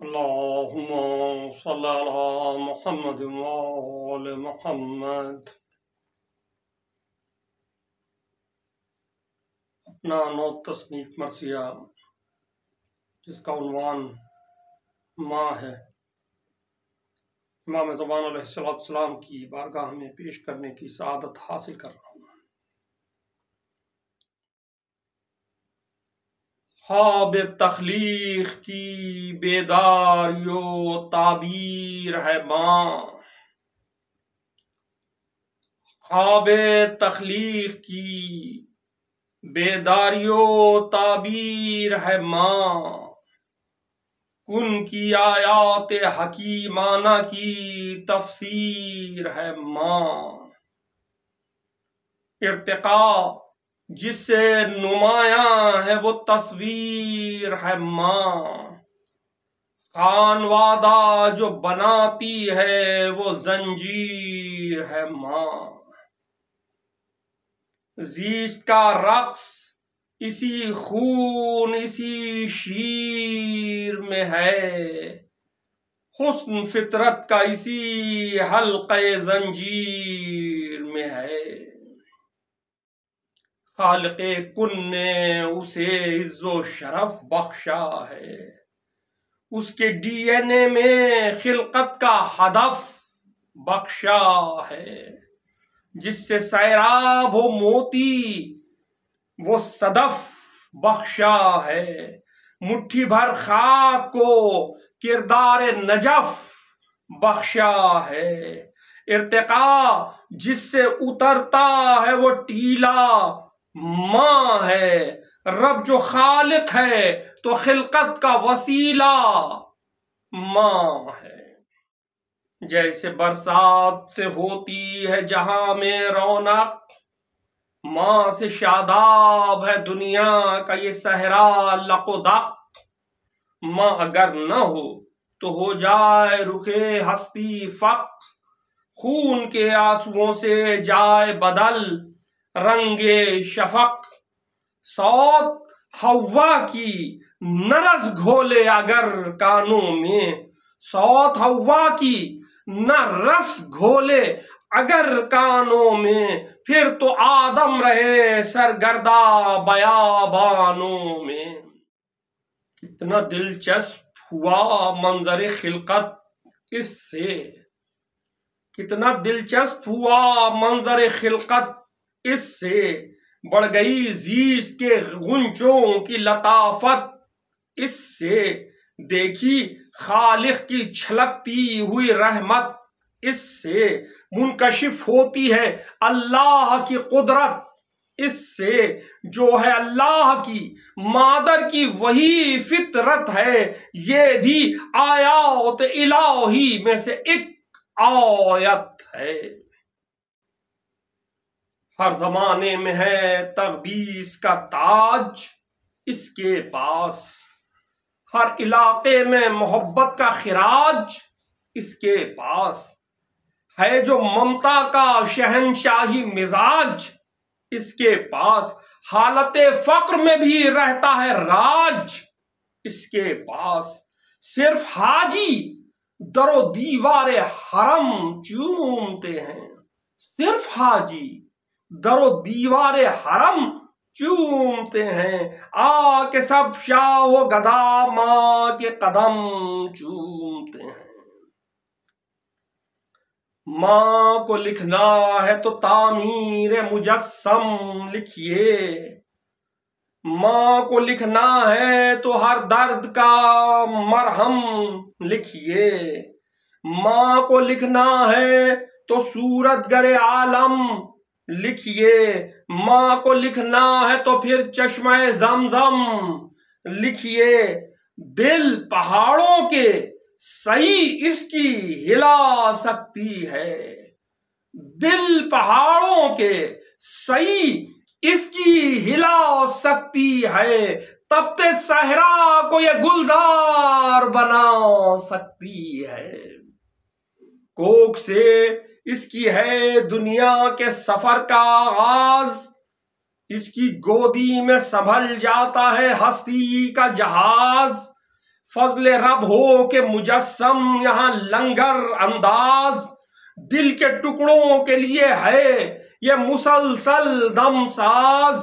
اللهم صل على محمد وآل محمد اپنا نو تصنیف مرثیہ، جس کا عنوان ماں ہے۔ امام زبان علیہ السلام کی بارگاہ میں پیش کرنے کی سعادت حاصل کر رہا ہوں خواب تخلیق کی بیداریو، تعبیر ہے ماں۔ خواب تخلیق کی بیداریو، تعبیر ہے ماں۔ کن کی آیات حکیمانہ کی تفسیر ہے ماں۔ ارتقاء جس سے نمایاں ہے وہ تصویر ہے ماں۔ خان وادہ جو بناتی ہے وہ زنجیر ہے ماں۔ زیست کا رقص اسی خون، اسی شیر میں ہے۔ حسن فطرت کا اسی حلقہ زنجیر میں ہے۔ خالق کن نے اسے عز و شرف بخشا ہے۔ اس کے ڈی این اے میں خلقت کا ہدف بخشا ہے۔ جس سے سیراب ہو موتی وہ صدف بخشا ہے۔ مٹھی بھر خاک کو کردار نجف بخشا ہے۔ ارتقا جس سے اترتا ہے وہ ٹیلا ماں ہے، رب جو خالق ہے تو خلقت کا وسیلہ ماں ہے۔ جیسے برسات سے ہوتی ہے جہاں میں رونق، ماں سے شاداب ہے دنیا کا یہ صحرا دق۔ ماں اگر نہ ہو تو ہو جائے رکے ہستی فق۔ خون کے آنسوؤں سے جائے بدل۔ رنگ شفق، سوت ہوا کی نرس گھولے اگر کانوں میں، سوت ہوا کی نہ رس گھولے اگر کانوں میں، پھر تو آدم رہے سرگردہ بیابانوں میں۔ کتنا دلچسپ ہوا منظر خلقت اس سے۔ کتنا دلچسپ ہوا منظر خلقت اس سے بڑھ گئی زیز کے غنچوں کی لطافت۔ اس سے دیکھی خالق کی چھلکتی ہوئی رحمت۔ اس سے منکشف ہوتی ہے اللہ کی قدرت۔ اس سے جو ہے اللہ کی مادر کی وہی فطرت ہے۔ یہ بھی آیات الہی میں سے ایک آیت ہے۔ ہر زمانے میں ہے تقدیس کا تاج۔ اس کے پاس ہر علاقے میں محبت کا خراج۔ اس کے پاس ہے جو ممتا کا شہنشاہی مزاج۔ اس کے پاس حالت فقر میں بھی رہتا ہے راج۔ اس کے پاس صرف حاجی در و دیوار حرم چومتے ہیں۔ صرف حاجی در و دیوار حرم چومتے ہیں۔ آ کے سب شاہ و گدا ماں کے قدم چومتے ہیں۔ ماں کو لکھنا ہے تو تعمیر مجسم لکھیے۔ ماں کو لکھنا ہے تو ہر درد کا مرہم لکھیے۔ ماں کو لکھنا ہے تو سورت گر عالم لکھیے، ماں کو لکھنا ہے تو پھر چشمہ زمزم۔ لکھیے، دل پہاڑوں کے صحیح اس کی ہلا سکتی ہے۔ دل پہاڑوں کے صحیح اس کی ہلا سکتی ہے۔ تبتے صحرا کو یہ گلزار بنا سکتی ہے۔ کوک سے اس کی ہے دنیا کے سفر کا آغاز۔ اس کی گودی میں سنبھل جاتا ہے ہستی کا جہاز۔ فضل رب ہو کہ مجسم یہاں لنگر انداز۔ دل کے ٹکڑوں کے لیے ہے یہ مسلسل دم ساز۔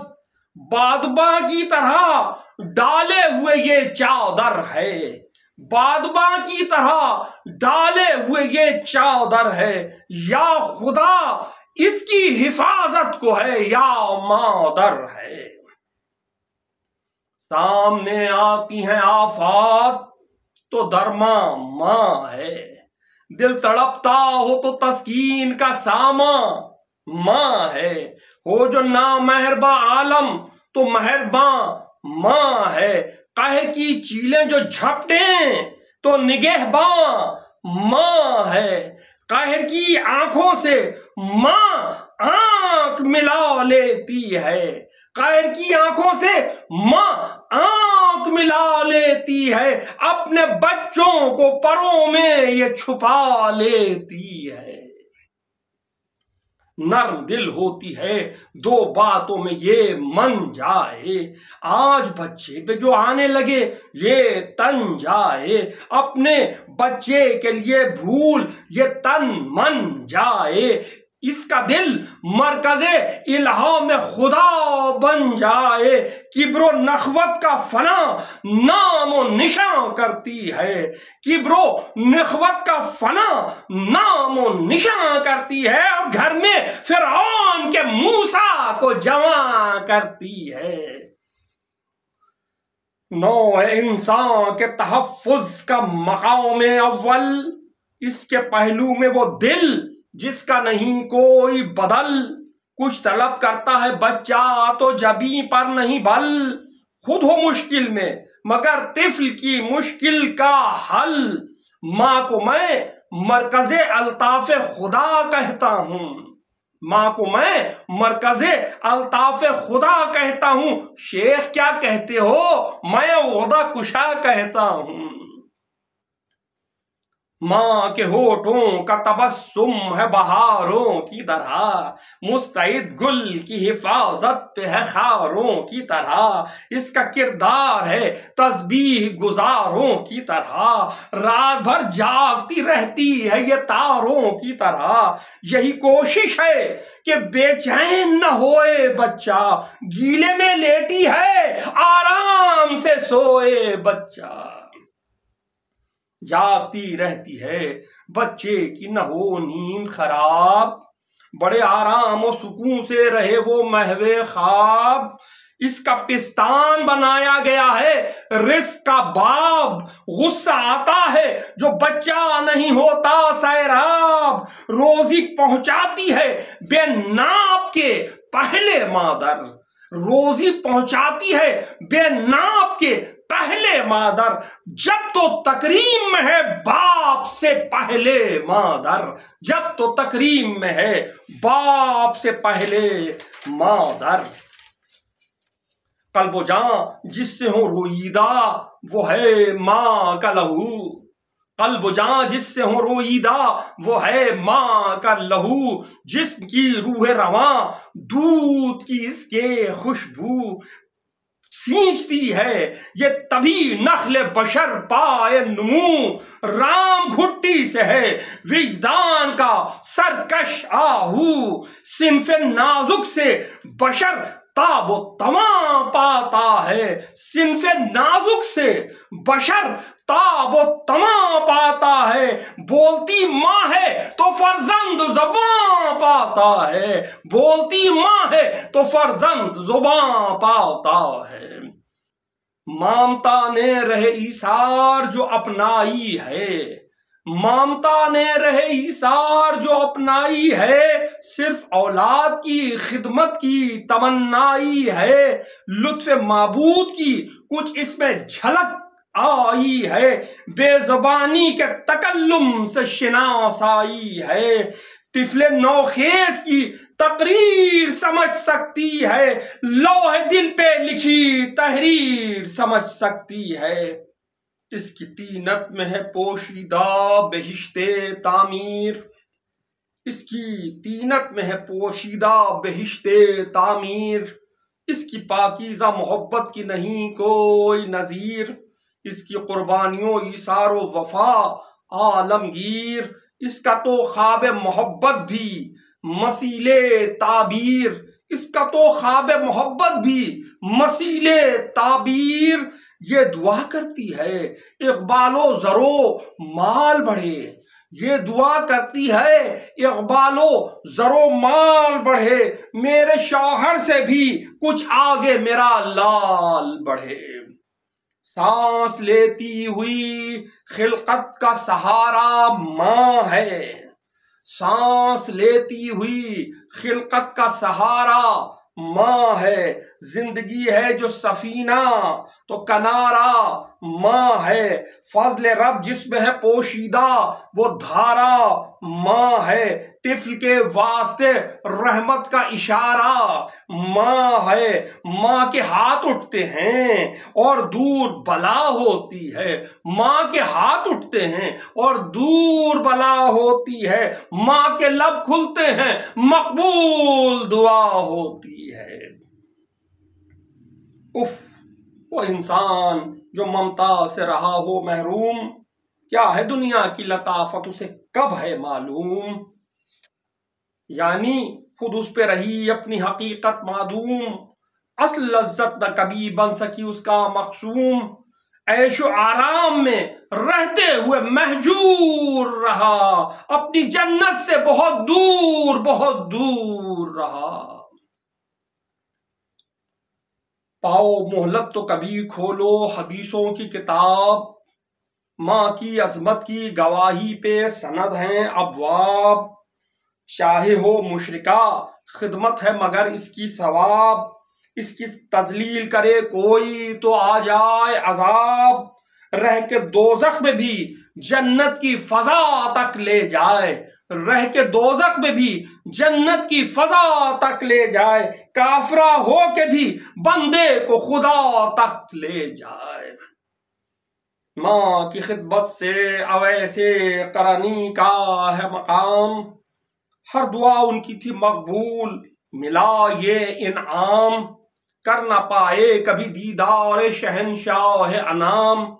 بادبا کی طرح ڈالے ہوئے یہ چادر ہے۔ بادبا کی طرح ڈالے ہوئے یہ چادر ہے۔ یا خدا، اس کی حفاظت کو ہے، یا مادر ہے۔ سامنے آتی ہیں آفات، تو درما ماں ہے۔ دل تڑپتا ہو تو تسکین کا ساما ماں ہے۔ ہو جو نا مہربا عالم، تو مہرباں ماں ہے۔ کی چیلیں جو جھپٹیں تو نگہ باں ماں ہے۔ قہر کی آنکھوں سے ماں آنکھ ملا لیتی ہے۔ قہر کی آنکھوں سے ماں آنکھ ملا لیتی ہے۔ اپنے بچوں کو پروں میں یہ چھپا لیتی ہے۔ نرم دل ہوتی ہے، دو باتوں میں یہ من جائے۔ آج بچے پہ جو آنے لگے، یہ تن جائے۔ اپنے بچے کے لیے بھول، یہ تن من جائے۔ اس کا دل مرکز الہام خدا بن جائے، کبر و نخوت کا فنا نام و نشان کرتی ہے۔ کبر و نخوت کا فنا نام و نشان کرتی ہے اور گھر میں فرعون کے موسا کو جمع کرتی ہے۔ نو انسان کے تحفظ کا مقام اول، اس کے پہلو میں وہ دل جس کا نہیں کوئی بدل۔ کچھ طلب کرتا ہے بچہ، تو جبی پر نہیں بل خود ہو مشکل میں، مگر طفل کی مشکل کا حل۔ ماں کو میں مرکز الطاف خدا کہتا ہوں۔ ماں کو میں مرکز الطاف خدا کہتا ہوں۔ شیخ کیا کہتے ہو؟ میں عہدہ کشا کہتا ہوں۔ ماں کے ہوٹوں کا تبسم ہے بہاروں کی طرح۔ مستعد گل کی حفاظت پہ ہے خاروں کی طرح۔ اس کا کردار ہے تسبیح گزاروں کی طرح۔ رات بھر جاگتی رہتی ہے یہ تاروں کی طرح۔ یہی کوشش ہے کہ بے چین نہ ہوئے بچہ۔ گیلے میں لیٹی ہے، آرام سے سوئے بچہ۔ جاگتی رہتی ہے۔ بچے کی نہ ہو نیند خراب۔ بڑے آرام و سکون سے رہے وہ محو خواب۔ اس کا پستان بنایا گیا ہے۔ رزق کا باب۔ غصہ آتا ہے۔ جو بچہ نہیں ہوتا سیراب۔ روزی پہنچاتی ہے بے ناپ کے پہلے مادر۔ روزی پہنچاتی ہے بے ناپ کے پہلے مادر، جب تو تکریم میں ہے باپ سے پہلے مادر۔ جب تو تکریم میں ہے باپ سے پہلے مادر۔ قلب و جان، جس سے ہوں روئیدہ، وہ ہے ماں کا لہو۔ قلب و جان، جس سے ہوں روئیدہ، وہ ہے ماں کا لہو۔ جسم کی روح رواں دودھ کی اس کے خوشبو۔ سینچتی ہے، یہ تبھی نخل بشر پائے نمو۔ رام گھٹی سے ہے، وجدان کا سرکش آہو۔ صنف نازک سے بشر تاب و تمام پاتا ہے۔ صنف نازک سے بشر تاب و تمام پاتا ہے۔ بولتی ماں ہے تو فرزند زبان پاتا ہے۔ بولتی ماں ہے تو فرزند زبان پاتا ہے۔ مامتا نے رہے ایسار جو اپنائی ہے۔ مامتا نے رہے ایسار جو اپنائی ہے، صرف اولاد کی خدمت کی تمنائی ہے، لطف معبود کی کچھ اس میں جھلک آئی ہے۔ بے زبانی کے تکلم سے شناس آئی ہے۔ طفل نوخیز کی تقریر سمجھ سکتی ہے۔ لوہ دل پہ لکھی تحریر سمجھ سکتی ہے۔ اس کی تینت میں ہے پوشیدہ بہشت تعمیر۔ اس کی تینت میں ہے پوشیدہ بہشت تعمیر۔ اس کی پاکیزہ محبت کی نہیں کوئی نظیر۔ اس کی قربانیوں ایسار و وفا عالمگیر۔ اس کا تو خواب محبت بھی مسیل تعبیر۔ اس کا تو خواب محبت بھی مسیل تعبیر۔ یہ دعا کرتی ہے، اقبال و ذرو مال بڑھے۔ یہ دعا کرتی ہے، اقبال و ذرو مال بڑھے۔ میرے شوہر سے بھی کچھ آگے میرا لال بڑھے۔ سانس لیتی ہوئی خلقت کا سہارا ماں ہے۔ سانس لیتی ہوئی خلقت کا سہارا ماں ہے۔ زندگی ہے جو سفینہ، تو کنارا ماں ہے۔ فضل رب جس میں ہے پوشیدہ، وہ دھارا ماں ہے۔ طفل کے واسطے رحمت کا اشارہ ماں ہے۔ ماں کے ہاتھ اٹھتے ہیں اور دور بلا ہوتی ہے۔ ماں کے ہاتھ اٹھتے ہیں اور دور بلا ہوتی ہے۔ ماں کے لب کھلتے ہیں، مقبول دعا ہوتی ہے۔ اف وہ انسان جو ممتا سے رہا ہو محروم، کیا ہے دنیا کی لطافت اسے کب ہے معلوم؟ یعنی خود اس پہ رہی اپنی حقیقت معدوم اصل لذت نہ کبھی بن سکی اس کا مخصوم، عیش و آرام میں رہتے ہوئے محجور رہا، اپنی جنت سے بہت دور بہت دور رہا۔ پاؤ محلت تو کبھی کھولو حدیثوں کی کتاب۔ ماں کی عظمت کی گواہی پہ سند ہیں ابواب۔ چاہے ہو مشرکہ، خدمت ہے مگر اس کی ثواب۔ اس کی تزلیل کرے کوئی تو آ جائے عذاب۔ رہ کے دوزخ میں بھی جنت کی فضا تک لے جائے۔ رہ کے دوزخ میں بھی جنت کی فضا تک لے جائے، کافرہ ہو کے بھی بندے کو خدا تک لے جائے۔ ماں کی خدمت سے اویسے کرنی کا ہے مقام۔ ہر دعا ان کی تھی مقبول، ملا یہ انعام۔ کر نہ پائے کبھی دیدار شہنشاہ انام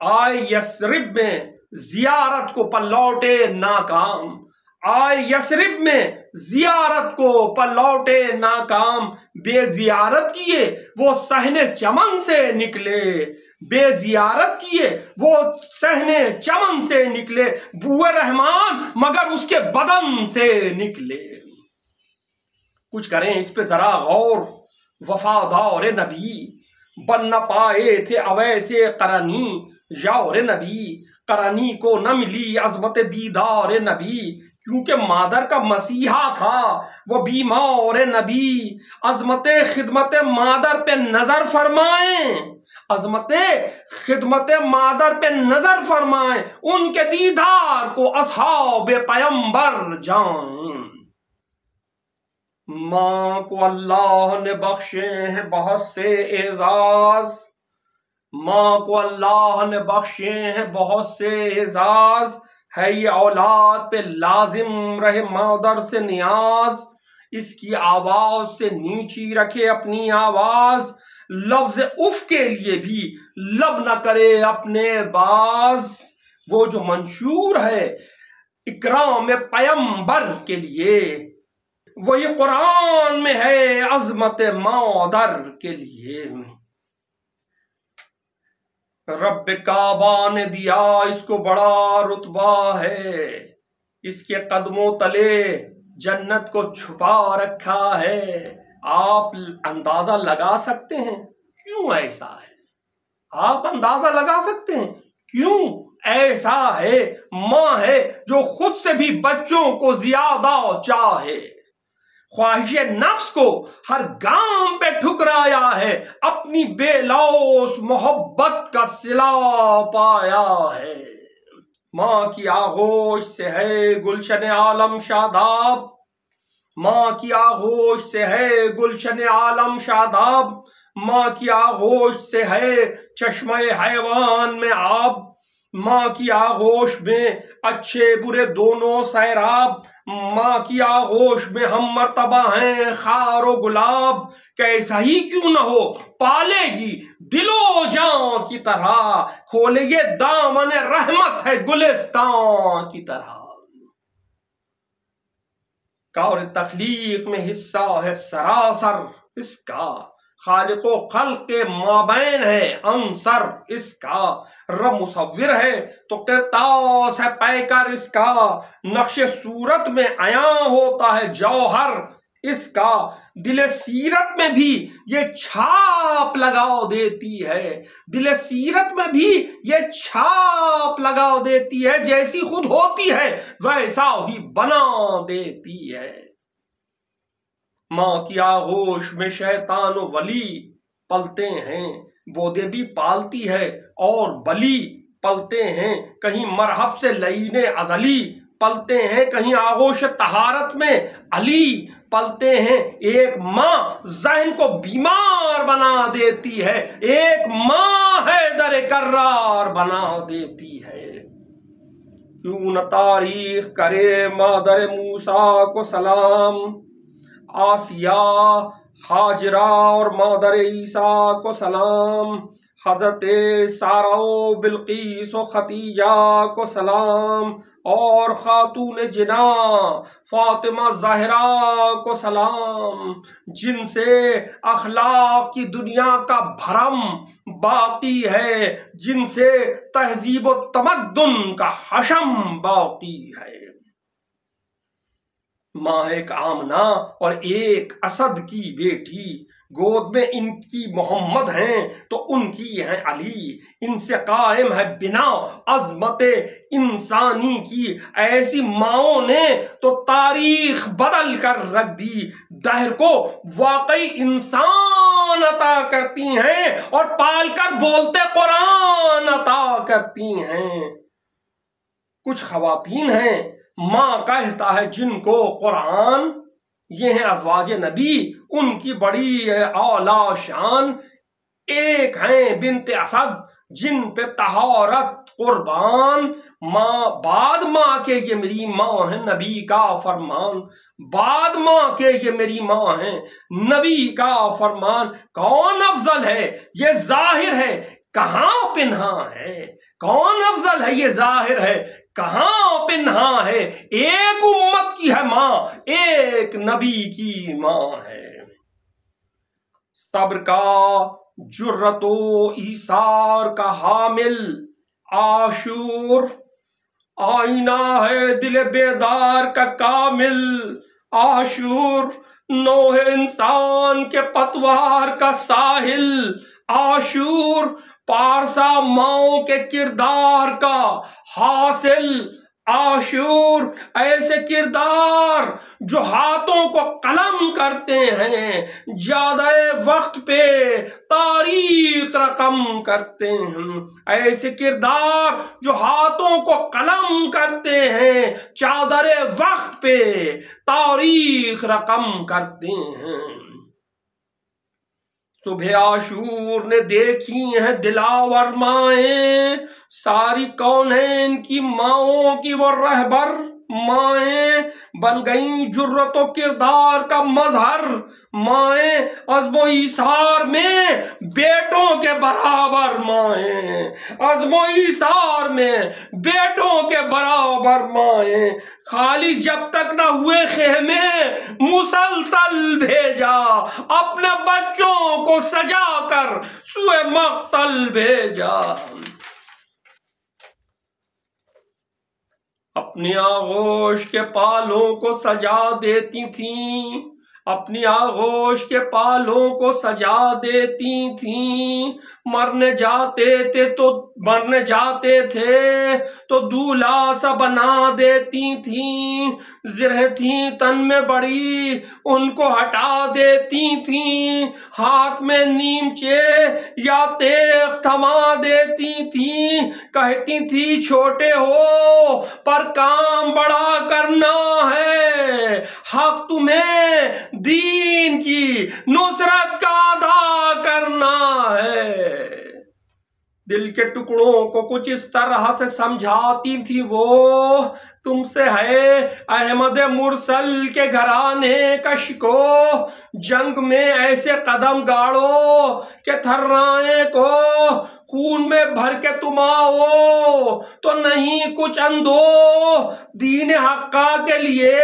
آئے یسرب میں زیارت کو پلوٹے ناکام۔ آئے یسرب میں زیارت کو پلوٹے ناکام، بے زیارت کیے، وہ سہنے چمن سے نکلے۔ بے زیارت کیے، وہ سہنے چمن سے نکلے۔ بو رحمان، مگر اس کے بدن سے نکلے۔ کچھ کریں اس پہ ذرا غور، وفادار نبی۔ بن نہ پائے تھے اویسے قرنی یور نبی۔ قرنی کو نہ ملی عظمت دیدار نبی۔ کیونکہ مادر کا مسیحا تھا، وہ بیمار نبی، عظمت خدمت مادر پہ نظر فرمائیں۔ عظمت خدمت مادر پہ نظر فرمائیں، ان کے دیدار کو اصحاب پیمبر جائیں۔ ماں کو اللہ نے بخشے ہیں بہت سے اعزاز۔ ماں کو اللہ نے بخشے ہیں بہت سے اعزاز۔ ہے یہ اولاد پہ لازم رہے مادر سے نیاز، اس کی آواز سے نیچی رکھے اپنی آواز، لفظ اف کے لیے بھی لب نہ کرے اپنے باز۔ وہ جو منشور ہے اکرام پیمبر کے لیے، وہی قرآن میں ہے عظمت مادر کے لیے۔ رب کعبہ نے دیا، اس کو بڑا رتبہ ہے۔ اس کے قدموں تلے جنت کو چھپا رکھا ہے۔ آپ اندازہ لگا سکتے ہیں؟ کیوں ایسا ہے؟ آپ اندازہ لگا سکتے ہیں؟ کیوں ایسا ہے؟ ماں ہے جو خود سے بھی بچوں کو زیادہ چاہے۔ خواہش نفس کو ہر گام پہ ٹھکرایا ہے، اپنی بے لوس محبت کا سلا پایا ہے۔ ماں کی آغوش سے ہے گلشن عالم شاداب۔ ماں کی آغوش سے ہے گلشن عالم شاداب۔ ماں کی آغوش سے ہے چشمہ حیوان میں آب۔ ماں کی آغوش میں اچھے برے دونوں سیراب۔ ماں کی آغوش میں ہم مرتبہ ہیں، خار و گلاب، کیسا ہی کیوں نہ ہو، پالے گی دلو جان کی طرح، کھولے یہ دامن رحمت ہے گلستان کی طرح۔ کور تخلیق میں حصہ ہے سراسر اس کا۔ خالق و خلق کے مابین ہے، انصر اس کا، رب مصور ہے۔ تو کرتاس ہے پیکر اس کا، نقش صورت میں عیاں ہوتا ہے جوہر اس کا۔ دل سیرت میں بھی یہ چھاپ لگاؤ دیتی ہے۔ دل سیرت میں بھی یہ چھاپ لگاؤ دیتی ہے، جیسی خود ہوتی ہے، ویسا ہی بنا دیتی ہے۔ ماں کی آغوش میں شیطان و ولی پلتے ہیں۔ بودے بھی پالتی ہے اور بلی پلتے ہیں۔ کہیں مرحب سے لئین ازلی پلتے ہیں۔ کہیں آغوش تہارت میں علی پلتے ہیں۔ ایک ماں ذہن کو بیمار بنا دیتی ہے۔ ایک ماں ہے در کرار بنا دیتی ہے۔ کیوں نہ تاریخ کرے مادر موسیٰ کو سلام۔ آسیہ، حاجرہ اور مادر عیسیٰ کو سلام، حضرت سارا و بلقیس و ختیجہ کو سلام، اور خاتون جنا فاطمہ زہرا کو سلام، جن سے اخلاق کی دنیا کا بھرم باقی ہے، جن سے تہذیب و تمدن کا حشم باقی ہے۔ ماں ایک آمنا اور ایک اسد کی بیٹی۔ گود میں ان کی محمد ہیں تو ان کی ہیں علی۔ ان سے قائم ہے بنا عظمت انسانی کی۔ ایسی ماؤں نے تو تاریخ بدل کر رکھ دی۔ دہر کو واقعی انسان عطا کرتی ہیں اور پال کر بولتے قرآن عطا کرتی ہیں۔ کچھ خواتین ہیں ماں کہتا ہے جن کو قرآن، یہ ہیں ازواج نبی، ان کی بڑی اولا شان، ایک ہیں بنت اسد، جن پہ تہارت قربان۔ ماں، بعد ماں کے یہ میری ماں ہے نبی کا فرمان۔ بعد ماں کے یہ میری ماں ہے نبی کا فرمان۔ کون افضل ہے؟ یہ ظاہر ہے کہاں پنہا ہے؟ کون افضل ہے یہ ظاہر ہے؟ کہاں پنہا ہے؟ ایک امت کی ہے ماں، ایک نبی کی ماں ہے۔ صبر کا جرت و ایسار کا حامل آشور آئینہ ہے دل بیدار کا کامل آشور نوہ انسان کے پتوار کا ساحل آشور پارسا ماؤں کے کردار کا حاصل۔ آشور ایسے کردار جو ہاتھوں کو قلم کرتے ہیں، زیادہ وقت پہ تاریخ رقم کرتے ہیں۔ ایسے کردار جو ہاتھوں کو قلم کرتے ہیں، چادر وقت پہ تاریخ رقم کرتے ہیں۔ صبح آشور نے دیکھی ہیں دلاور مائیں، ساری کون ہیں ان کی ماؤں کی وہ رہبر؟ مائیں بن گئیں جرت و کردار کا مظہر۔ مائیں عزم و ایسار میں بیٹوں کے برابر مائیں۔ عزم و ایسار میں بیٹوں کے برابر مائیں۔ خالی جب تک نہ ہوئے خیمے، مسلسل بھیجا۔ اپنے بچوں کو سجا کر سوئے مقتل بھیجا۔ اپنی آغوش کے پالوں کو سجا دیتی تھیں اپنی آغوش کے پالوں کو سجا دیتی تھیں مرنے جاتے تھے تو مرنے جاتے تھے تو دولا سا بنا دیتی تھیں زرہ تھیں تن میں بڑی ان کو ہٹا دیتی تھیں ہاتھ میں نیمچے یا تیغ تھما دیتی تھیں کہتی تھی چھوٹے ہو پر کام بڑا کرنا ہے حق تمہیں دین کی نصرت کا ادا کرنا ہے دل کے ٹکڑوں کو کچھ اس طرح سے سمجھاتی تھی وہ تم سے ہے احمد مرسل کے گھرانے کا شکو جنگ میں ایسے قدم گاڑو کہ تھرائیں کو۔ خون میں بھر کے تم آؤ تو نہیں کچھ اندو دین حقا کے لیے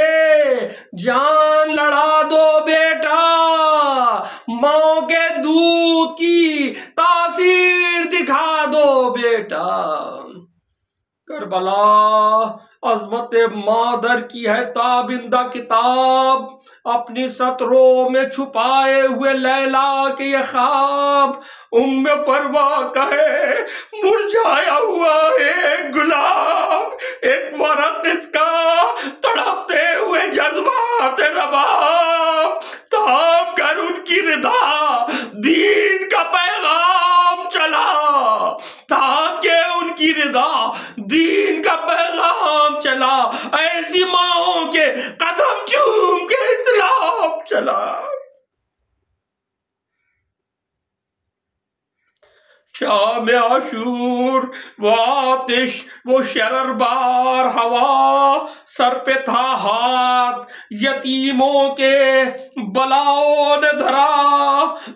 جان لڑا دو بیٹا۔ ماں کے دودھ کی تاثیر دکھا دو بیٹا۔ کربلا۔ عظمت مادر کی ہے تابندہ کتاب۔ اپنی سطروں میں چھپائے ہوئے لیلا کے یہ خواب۔ ام فروا کہے مرجھایا ہوا ایک گلاب ایک ورق اس کا تڑپتے ہوئے جذبات رباب تاب کر ان کی رضا دین کا پیغام چلا تاکہ ان کی رضا دین کا پیغام چلا ایسی ماہوں کے قدم چوم کے اسلام چلا شام عاشور، وہ آتش، وہ شرر بار ہوا، سر پہ تھا ہاتھ، یتیموں کے بلاؤ نے دھرا۔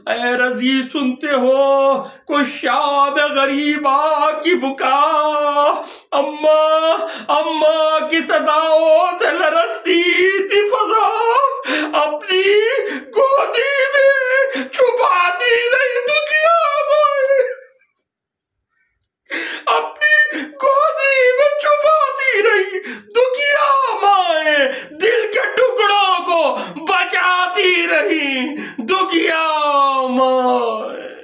اے رضی، سنتے ہو کچھ شام غریبا کی بکا۔ اما اما کی صداؤں سے لرستی تھی فضا۔ اپنی گودی میں چھپاتی نہیں دکھیا اپنی گودی میں چھپاتی رہی دکھیا مائیں دل کے ٹکڑوں کو بچاتی رہی دکھیا مائیں